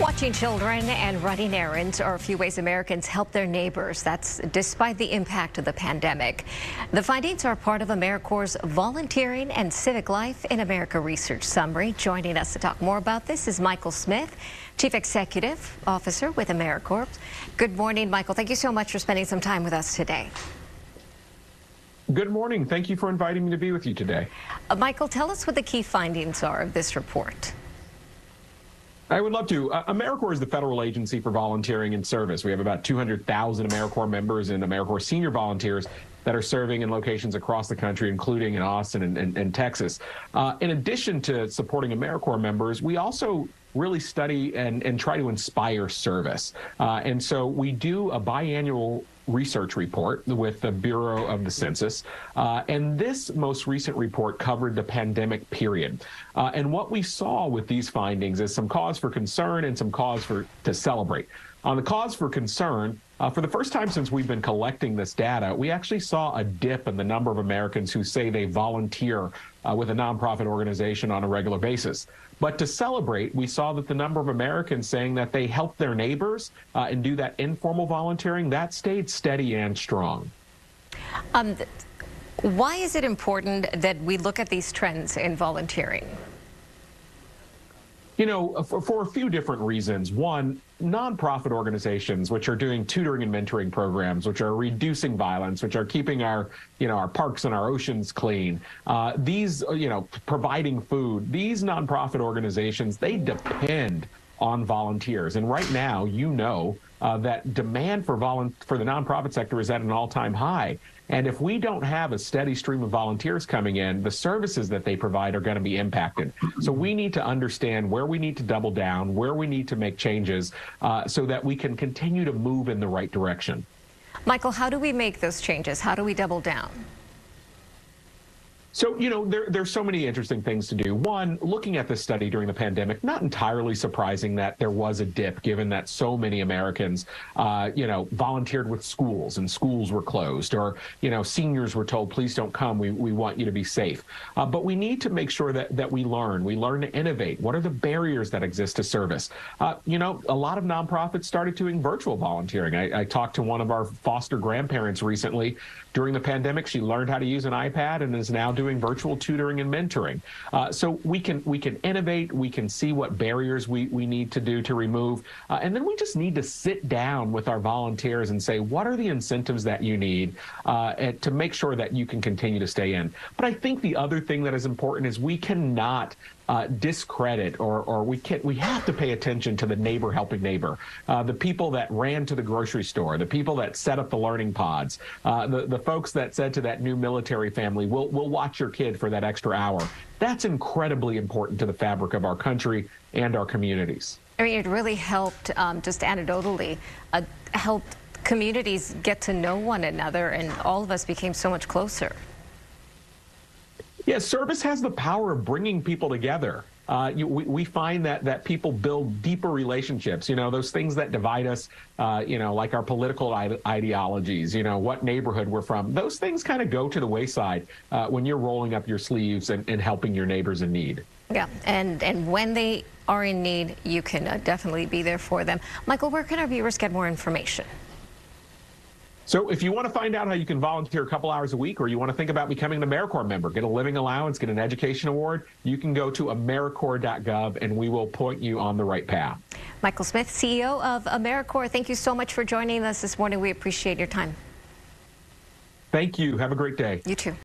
Watching children and running errands are a few ways Americans help their neighbors. That's despite the impact of the pandemic. The findings are part of AmeriCorps' Volunteering and Civic Life in America Research Summary. Joining us to talk more about this is Michael Smith, Chief Executive Officer with AmeriCorps. Good morning, Michael. Thank you so much for spending some time with us today. Good morning. Thank you for inviting me to be with you today. Uh, Michael, tell us what the key findings are of this report. I would love to. Uh, AmeriCorps is the federal agency for volunteering and service. We have about 200,000 AmeriCorps members and AmeriCorps senior volunteers that are serving in locations across the country, including in Austin and, and, and Texas. Uh, in addition to supporting AmeriCorps members, we also really study and, and try to inspire service. Uh, and so we do a biannual research report with the Bureau of the Census. Uh, and this most recent report covered the pandemic period. Uh, and what we saw with these findings is some cause for concern and some cause for to celebrate. On the cause for concern, uh, for the first time since we've been collecting this data, we actually saw a dip in the number of Americans who say they volunteer uh, with a nonprofit organization on a regular basis. But to celebrate, we saw that the number of Americans saying that they help their neighbors uh, and do that informal volunteering, that stayed steady and strong. Um, why is it important that we look at these trends in volunteering? You know, for, for, a few different reasons. One, nonprofit organizations, which are doing tutoring and mentoring programs, which are reducing violence, which are keeping our, you know, our parks and our oceans clean. Uh, these, you know, providing food. These nonprofit organizations, they depend on volunteers. And right now, you know uh, that demand for, for the nonprofit sector is at an all-time high. And if we don't have a steady stream of volunteers coming in, the services that they provide are going to be impacted. So we need to understand where we need to double down, where we need to make changes uh, so that we can continue to move in the right direction. Michael, how do we make those changes? How do we double down? So, you know, there, there's so many interesting things to do. One, looking at this study during the pandemic, not entirely surprising that there was a dip, given that so many Americans, uh, you know, volunteered with schools and schools were closed, or, you know, seniors were told, please don't come, we, we want you to be safe. Uh, but we need to make sure that, that we learn. We learn to innovate. What are the barriers that exist to service? Uh, you know, a lot of nonprofits started doing virtual volunteering. I, I talked to one of our foster grandparents recently. During the pandemic, she learned how to use an iPad and is now doing doing virtual tutoring and mentoring. Uh, so we can we can innovate. We can see what barriers we, we need to do to remove. Uh, and then we just need to sit down with our volunteers and say, what are the incentives that you need uh, to make sure that you can continue to stay in? But I think the other thing that is important is we cannot uh, discredit or, or we can we have to pay attention to the neighbor helping neighbor, uh, the people that ran to the grocery store, the people that set up the learning pods, uh, the the folks that said to that new military family, "We'll we'll watch your kid for that extra hour." That's incredibly important to the fabric of our country and our communities. I mean, it really helped, um, just anecdotally, uh, helped communities get to know one another, and all of us became so much closer. Yeah, service has the power of bringing people together. Uh, you, we, we, find that that people build deeper relationships. You know, those things that divide us. Uh, you know, like our political ideologies. You know, what neighborhood we're from. Those things kind of go to the wayside uh, when you're rolling up your sleeves and, and, helping your neighbors in need. Yeah, and and when they are in need, you can uh, definitely be there for them. Michael, where can our viewers get more information? So if you want to find out how you can volunteer a couple hours a week or you want to think about becoming an AmeriCorps member, get a living allowance, get an education award, you can go to AmeriCorps.gov and we will point you on the right path. Michael Smith, CEO of AmeriCorps, thank you so much for joining us this morning. We appreciate your time. Thank you. Have a great day. You too.